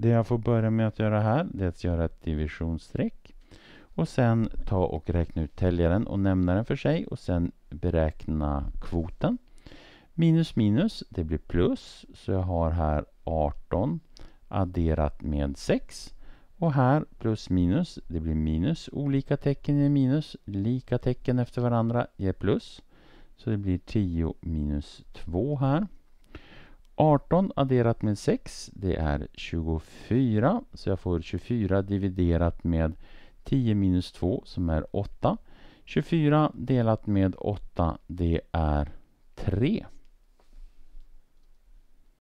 Det jag får börja med att göra här det är att göra ett divisionsstreck och sen ta och räkna ut täljaren och nämnaren för sig och sen beräkna kvoten. Minus minus, det blir plus, så jag har här 18 adderat med 6. Och här plus minus, det blir minus. Olika tecken ger minus, lika tecken efter varandra ger plus. Så det blir 10 minus 2 här. 18 adderat med 6, det är 24. Så jag får 24 dividerat med 10 minus 2 som är 8. 24 delat med 8, det är 3.